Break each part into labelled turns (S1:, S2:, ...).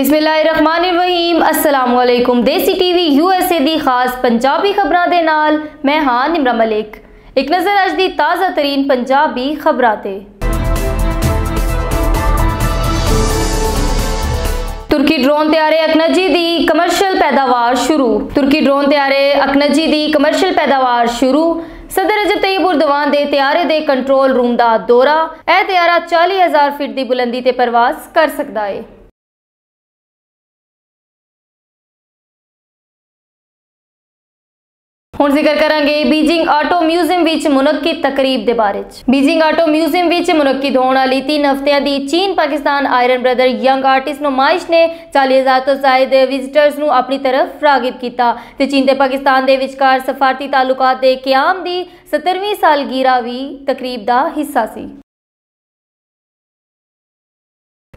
S1: ਬਿਸਮਿਲ੍ਲਾਹਿਰਰਹਿਮਾਨਿਰਰਹੀਮ। ਅਸਲਾਮ ਵਾਲੇਕੁਮ ਦੇਸੀ TV USA ਦੀ ਖਾਸ ਪੰਜਾਬੀ ਖਬਰਾਂ ਦੇ ਨਾਲ ਮੈਂ ਹਾਂ ਨਿਮਰਾ ਮਲਿਕ। ਇੱਕ ਨਜ਼ਰ ਅੱਜ ਦੀ ਤਾਜ਼ਾ ਤਰੀਨ ਪੰਜਾਬੀ ਖਬਰਾਂ ਤੇ। ਤੁਰਕੀ ਡਰੋਨ ਤਿਆਰੇ ਅਕਨਜੀ ਦੀ ਕਮਰਸ਼ੀਅਲ ਪੈਦਾਵਾਰ ਸ਼ੁਰੂ। ਤੁਰਕੀ ਡਰੋਨ ਤਿਆਰੇ ਅਕਨਜੀ ਦੀ ਕਮਰਸ਼ੀਅਲ ਪੈਦਾਵਾਰ ਸ਼ੁਰੂ। ਸਦਰ ਰਜਬ ਤੈਯਬ ਉਰਦਵਾਨ ਦੇ ਤਿਆਰੇ ਦੇ ਕੰਟਰੋਲ ਰੂਮ ਦਾ ਦੌਰਾ। ਇਹ ਤਿਆਰਾ 40000 ਫੀਟ ਦੀ ਬੁਲੰਦੀ ਤੇ ਪ੍ਰਵਾਜ਼ ਕਰ ਸਕਦਾ ਹੈ ਹੁਣ ਜ਼ਿਕਰ ਕਰਾਂਗੇ ਬੀਜਿੰਗ ਆਟੋ ਮਿਊਜ਼ੀਅਮ ਵਿੱਚ ਮੁਨੱਕਿਦ ਤਕਰੀਬ ਦੇ ਬਾਰੇ ਚ। ਬੀਜਿੰਗ ਆਟੋ ਮਿਊਜ਼ੀਅਮ ਵਿੱਚ ਮੁਨੱਕਿਦ ਹੋਣ ਵਾਲੀ 3 ਹਫ਼ਤਿਆਂ ਦੀ ਚੀਨ Pakistan iron brother young artist ਨੁਮਾਇਸ਼ ਨੇ 40000 ਤੋਂ ਜ਼ਿਆਦਾ ਵਿਜ਼ਿਟਰਸ ਨੂੰ ਆਪਣੀ ਤਰਫ ਰਾਗਿਬ ਕੀਤਾ ਤੇ ਚੀਨ ਤੇ ਪਾਕਿਸਤਾਨ ਦੇ ਵਿਚਕਾਰ ਸਫਾਰਤੀ ਤਾਲੁਕਾਤ ਦੇ ਕਿਆਮ ਦੀ 17ਵੀਂ ਸਾਲਗਿਰਾ ਵੀ ਤਕਰੀਬ ਦਾ ਹਿੱਸਾ ਸੀ।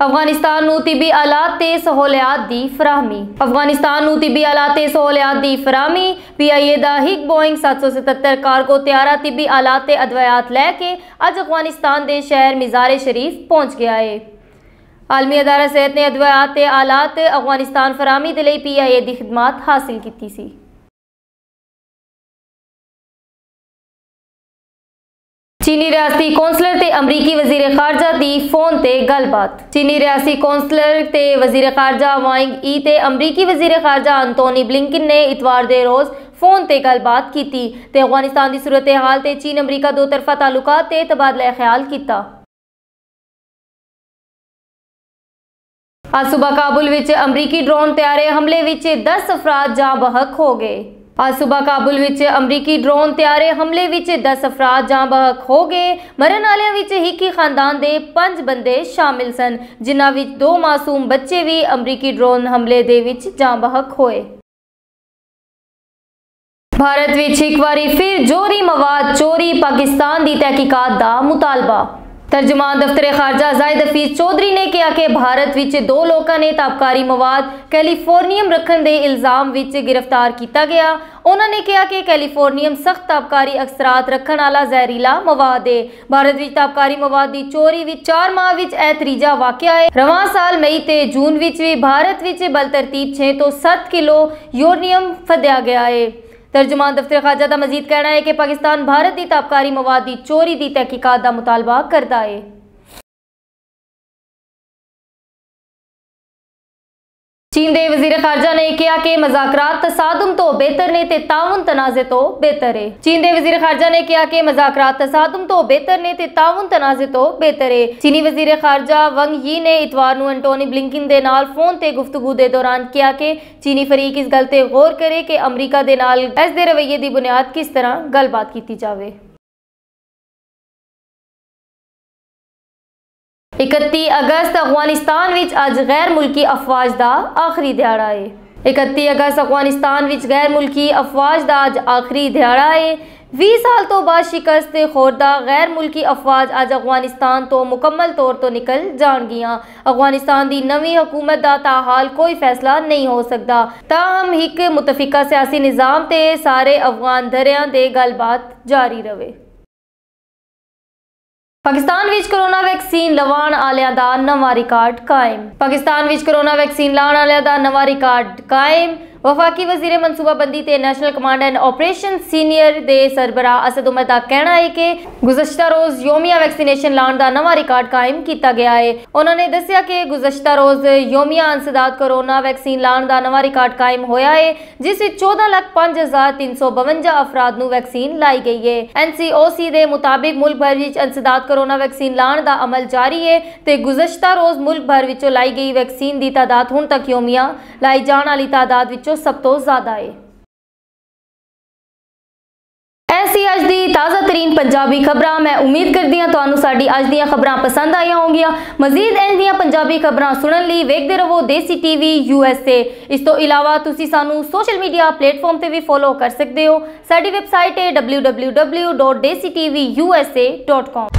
S1: ਅਫਗਾਨਿਸਤਾਨ ਨੂੰ ਤਿੱਬੀ ਆਲਾਤ ਤੇ ਸਹੂਲਿਆਤ ਦੀ ਫਰਾਹਮੀ। ਅਫਗਾਨਿਸਤਾਨ ਨੂੰ ਤਿੱਬੀ ਆਲਾਤ ਤੇ ਸਹੂਲਿਆਤ ਦੀ ਫਰਾਹਮੀ। ਪੀਆਈਏ ਦਾ ਹਿਗ ਬੋਇੰਗ 777 ਕਾਰਗੋ ਤਿਆਰਾ ਤਿੱਬੀ ਆਲਾਤ ਤੇ ਅਦਵਿਆਤ ਲੈ ਕੇ ਅੱਜ ਅਫਗਾਨਿਸਤਾਨ ਦੇ ਸ਼ਹਿਰ ਮਿਜ਼ਾਰੇ ਸ਼ਰੀਫ ਪਹੁੰਚ ਗਿਆ ਹੈ ਆਲਮੀ ਅਦਾਰਾ ਸਿਹਤ ਨੇ ਅਦਵਿਆਤ ਤੇ ਆਲਾਤ ਅਫਗਾਨਿਸਤਾਨ ਫਰਾਹਮੀ ਦੇ ਲਈ ਪੀਆਈਏ ਦੀ ਖਿਦਮਤ ਹਾਸਲ ਕੀਤੀ ਚੀਨੀ ਰਿਆਸਤੀ ਕੌਂਸਲਰ ਤੇ ਅਮਰੀਕੀ ਵਜ਼ੀਰ ਖਾਰਜਾ ਦੀ ਫੋਨ ਤੇ ਗੱਲਬਾਤ। ਚੀਨੀ ਰਿਆਸਤੀ ਕੌਂਸਲਰ ਤੇ ਵਜ਼ੀਰ ਖਾਰਜਾ ਵਾਂਗ ਈ ਤੇ ਅਮਰੀਕੀ ਵਜ਼ੀਰ ਖਾਰਜਾ ਅੰਟੋਨੀ ਬਲਿੰਕਨ ਨੇ ਇਤਵਾਰ ਦੇ ਰੋਜ਼ ਫੋਨ ਤੇ ਗੱਲਬਾਤ ਕੀਤੀ ਤੇ ਅਫਗਾਨਿਸਤਾਨ ਦੀ ਸੂਰਤ-ਏ-ਹਾਲ ਤੇ ਚੀਨ ਅਮਰੀਕਾ ਦੋ ਤਰਫਾ ਤਾਲੁਕਾਤ ਤੇ ਤਬਾਦਲਾ ਖਿਆਲ ਕੀਤਾ। ਅੱਜ ਸਵੇਰ ਕਾਬੁਲ ਵਿੱਚ ਅਮਰੀਕੀ ਡਰੋਨ ਤਿਆਰੇ ਹਮਲੇ ਵਿੱਚ 10 ਅਫਰਾਦ ਜਾਂ ਬਹਕ ਹੋ ਗਏ। ਅੱਜ ਸਵੇਰ ਕਾਬੁਲ ਵਿੱਚ ਅਮਰੀਕੀ ਡਰੋਨ ਤਿਆਰੇ ਹਮਲੇ ਵਿੱਚ 10 ਅਫਰਾਦ ਜਾਂ ਬਹਕ ਹੋ ਗਏ। ਮਰਨ ਵਾਲਿਆਂ ਵਿੱਚ ਹਿੱਕੀ ਖਾਨਦਾਨ ਦੇ 5 ਬੰਦੇ ਸ਼ਾਮਿਲ ਸਨ, ਜਿਨ੍ਹਾਂ ਵਿੱਚ ਦੋ ਮਾਸੂਮ ਬੱਚੇ ਵੀ ਅਮਰੀਕੀ ਡਰੋਨ ਹਮਲੇ ਦੇ ਵਿੱਚ ਜਾਂ ਬਹਕ ਹੋਏ। ਭਾਰਤ ਵਿੱਚ ਇੱਕ ਵਾਰੀ ਫਿਰ ਜੋਰੀ ਮਵਾਦ, ਚੋਰੀ ਪਾਕਿਸਤਾਨ ਦੀ ਤਹਿਕੀਕਾਤ ਦਾ ਮੁਤਾਲਬਾ। ਤਰਜਮਾਨ ਦਫ਼ਤਰ ਖਾਰਜਾ ਜ਼ਾਇਦ ਹਫੀਜ਼ ਚੌਧਰੀ ਨੇ ਕਿਹਾ ਕਿ ਭਾਰਤ ਵਿੱਚ ਦੋ ਲੋਕਾਂ ਨੇ ਤਾਬਕਾਰੀ ਮਵਾਦ ਕੈਲੀਫੋਰਨੀਅਮ ਰੱਖਣ ਦੇ ਇਲਜ਼ਾਮ ਵਿੱਚ ਗ੍ਰਿਫਤਾਰ ਕੀਤਾ ਗਿਆ। ਉਹਨਾਂ ਨੇ ਕਿਹਾ ਕਿ ਕੈਲੀਫੋਰਨੀਅਮ ਸਖਤ ਤਾਬਕਾਰੀ ਅਕਸਰਾਤ ਰੱਖਣ ਵਾਲਾ ਜ਼ਹਿਰੀਲਾ ਮਵਾਦ ਹੈ ਭਾਰਤ ਵਿੱਚ ਤਾਬਕਾਰੀ ਮਵਾਦ ਦੀ ਚੋਰੀ ਵਿੱਚ 4 ਮਾਹ ਵਿੱਚ ਇਹ ਤੀਜਾ ਵਾਕਿਆ ਹੈ ਰਵਾਂ ਸਾਲ ਮਈ ਤੇ ਜੂਨ ਵਿੱਚ ਵੀ ਭਾਰਤ ਵਿੱਚ ਬਲ ਤਰਤੀਬ 6 ਤੋਂ 7 ਕਿਲੋ ਯੂਰਨੀਅਮ ਫਦਿਆ ਗਿਆ ਹੈ ਤਰਜਮਾਨ ਦਫ਼ਤਰ ਖ਼ਾਜਾ ਦਾ ਮਜ਼ੀਦ ਕਹਿਣਾ ਹੈ ਕਿ ਪਾਕਿਸਤਾਨ, ਭਾਰਤ ਦੀ ਤਾਬਕਾਰੀ ਮਵਾਦ ਦੀ ਚੋਰੀ ਦੀ ਤਹਿਕੀਕਾਤ ਦਾ ਮੁਤਾਲਬਾ ਕਰਦਾ ਹੈ। ਚੀਨ ਦੇ ਵਜ਼ੀਰ ਖਾਰਜਾ ਨੇ ਕਿਹਾ ਕਿ ਮਜ਼ਾਕਰਾਤ ਤਸਾਦਮ ਤੋਂ ਬਿਹਤਰ ਨੇ ਤੇ ਤਾਵਨ ਤਨਾਜ਼ੇ ਤੋਂ ਬਿਹਤਰ ਹੈ ਚੀਨ ਦੇ ਵਜ਼ੀਰ ਖਾਰਜਾ ਨੇ ਕਿਹਾ ਕਿ ਮਜ਼ਾਕਰਾਤ ਤਸਾਦਮ ਤੋਂ ਬਿਹਤਰ ਨੇ ਤੇ ਤਾਵਨ ਤਨਾਜ਼ੇ ਤੋਂ ਬਿਹਤਰ ਹੈ ਚੀਨੀ ਵਜ਼ੀਰ ਖਾਰਜਾ ਵੰਗ ਯੀ ਨੇ ਇਤਵਾਰ ਨੂੰ ਐਂਟੋਨੀ ਬਲਿੰਕਨ ਦੇ ਨਾਲ ਫੋਨ ਤੇ ਗੁਫ਼ਤਗੂ ਦੇ ਦੌਰਾਨ ਕਿਹਾ ਕਿ ਚੀਨੀ ਫਰੀਕ ਇਸ ਗੱਲ ਤੇ ਗੌਰ ਕਰੇ ਕਿ ਅਮਰੀਕਾ ਦੇ ਨਾਲ ਇਸ ਦੇ ਰਵੱਈਏ ਦੀ ਬੁਨਿਆਦ ਕਿਸ ਤਰ੍ਹਾਂ ਗੱਲਬਾਤ ਕੀਤੀ ਜਾਵੇ 31 ਅਗਸਤ ਅਫਗਾਨਿਸਤਾਨ ਵਿੱਚ ਅੱਜ ਗੈਰ ਮੁਲਕੀ ਅਫਵਾਜ ਦਾ ਆਖਰੀ ਦਿਹਾੜਾ ਹੈ 31 ਅਗਸਤ ਅਫਗਾਨਿਸਤਾਨ ਵਿੱਚ ਗੈਰ ਮੁਲਕੀ ਅਫਵਾਜ ਦਾ ਅੱਜ ਆਖਰੀ ਦਿਹਾੜਾ ਹੈ 20 ਸਾਲ ਤੋਂ ਬਾਅਦ ਸ਼ਿਕਸਤ ਤੇ ਖੋਰਦਾ ਗੈਰ ਮੁਲਕੀ ਅਫਵਾਜ ਅੱਜ ਅਫਗਾਨਿਸਤਾਨ ਤੋਂ ਮੁਕੰਮਲ ਤੌਰ ਤੋਂ ਨਿਕਲ ਜਾਣਗੀਆਂ ਅਫਗਾਨਿਸਤਾਨ ਦੀ ਨਵੀਂ ਹਕੂਮਤ ਦਾ ਤਾਹਾਲ ਕੋਈ ਫੈਸਲਾ ਨਹੀਂ ਹੋ ਸਕਦਾ ਤਾਹਮ ਇੱਕ ਮੁਤਫਿਕਾ ਸਿਆਸੀ ਨਿਜ਼ਾਮ ਤੇ ਸਾਰੇ ਅਫਗਾਨ ਧਰਿਆਂ ਦੇ ਗੱਲਬਾਤ ਜਾਰੀ ਰਵੇ ਪਾਕਿਸਤਾਨ ਵਿੱਚ ਕਰੋਨਾ ਵੈਕਸੀਨ ਲਵਾਉਣ ਵਾਲਿਆਂ ਦਾ ਨਵਾਂ ਰਿਕਾਰਡ ਕਾਇਮ। ਪਾਕਿਸਤਾਨ ਵਿੱਚ ਕਰੋਨਾ ਵੈਕਸੀਨ ਲਾਉਣ ਵਾਲਿਆਂ ਦਾ ਨਵਾਂ ਰਿਕਾਰਡ ਕਾਇਮ। ਵਫਾਕੀ ਵਜ਼ੀਰ ਮਨਸੂਬਾਬੰਦੀ ਤੇ national command and operation centre ਦੇ ਸਰਬਰਾਹ ਅਸਦ ਉਮਰ ਦਾ ਕਹਿਣਾ ਹੈ ਕਿ ਗੁਜ਼ਸ਼ਤਾ ਰੋਜ਼ ਯੋਮੀਆ ਵੈਕਸੀਨੇਸ਼ਨ ਲਾਉਣ ਦਾ ਨਵਾਂ ਰਿਕਾਰਡ ਕਾਇਮ ਕੀਤਾ ਗਿਆ ਹੈ। ਉਹਨਾਂ ਨੇ ਦੱਸਿਆ ਕਿ ਗੁਜ਼ਸ਼ਤਾ ਰੋਜ਼ ਯੋਮੀਆ ਅੰਸਦਾਦ ਕਰੋਨਾ ਵੈਕਸੀਨ ਲਾਉਣ ਦਾ ਨਵਾਂ ਰਿਕਾਰਡ ਕਾਇਮ ਹੋਇਆ ਹੈ ਜਿਸ ਵਿੱਚ 14,5352 ਅਫਰਾਦ ਨੂੰ ਵੈਕਸੀਨ ਲਾਈ ਗਈ ਹੈ। ਐਨਸੀਓਸੀ ਦੇ ਮੁਤਾਬਿਕ ਮੁਲਕ ਭਰ ਵਿੱਚ ਅੰਸਦਾਦ ਕਰੋਨਾ ਵੈਕਸੀਨ ਲਾਉਣ ਦਾ ਅਮਲ ਜਾਰੀ ਹੈ ਤੇ ਗੁਜ਼ਸ਼ਤਾ ਰੋਜ਼ ਮੁਲਕ ਭਰ ਵਿੱਚੋਂ ਲਾਈ ਗਈ ਵੈਕਸੀਨ ਦੀ ਤਾਦਾਦ ਹੁਣ ਤੱਕ ਯੋਮੀਆ ਲਾਈ ਜਾਣ ਵਾਲੀ ਤਾਦਾਦ ਵਿੱਚੋਂ ਸਭ ਤੋਂ ਜ਼ਿਆਦਾ ਹੈ ਐਸੀ ਅੱਜ ਦੀ ਤਾਜ਼ਾ ਤਰੀਨ ਪੰਜਾਬੀ ਖਬਰਾਂ। ਮੈਂ ਉਮੀਦ ਕਰਦੀ ਹਾਂ ਤੁਹਾਨੂੰ ਸਾਡੀ ਅੱਜ ਦੀਆਂ ਖਬਰਾਂ ਪਸੰਦ ਆਈਆਂ ਹੋਣਗੀਆਂ। ਮਜ਼ੀਦ ਇਹਨਾਂ ਦੀਆਂ ਪੰਜਾਬੀ ਖਬਰਾਂ ਸੁਣਨ ਲਈ ਵੇਖਦੇ ਰਹੋ ਦੇਸੀ ਟੀਵੀ ਯੂਐਸਏ ਇਸ ਤੋਂ ਇਲਾਵਾ ਤੁਸੀਂ ਸਾਨੂੰ ਸੋਸ਼ਲ ਮੀਡੀਆ ਪਲੇਟਫਾਰਮ ਤੇ ਵੀ ਫੋਲੋ ਕਰ ਸਕਦੇ ਹੋ। ਸਾਡੀ ਵੈਬਸਾਈਟ ਹੈ www.desitvUSA.com